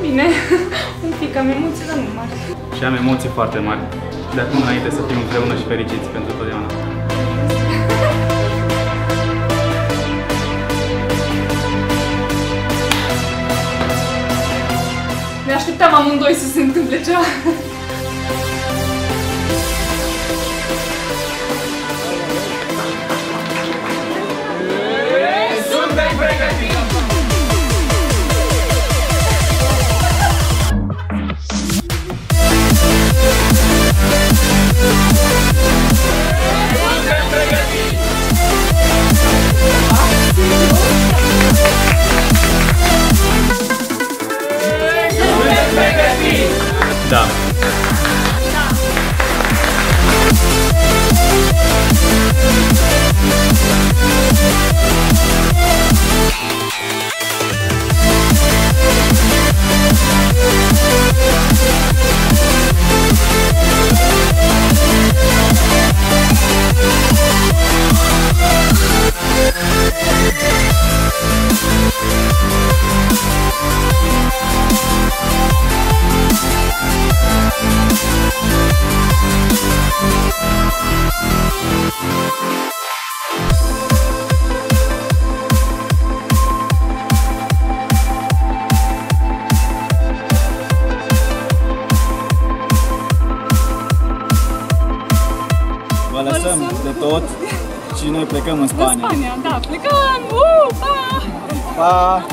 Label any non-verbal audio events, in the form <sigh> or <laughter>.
Bine, <laughs> un pic am emoții, dar nu mari. Și am emoții foarte mari. De acum înainte să fim împreună și fericiți pentru totdeauna. Ne așteptam amândoi să se întâmple Da. Vă lăsăm de tot și noi plecăm în În Spania. Spania, da, plecăm! Uh, pa! Pa!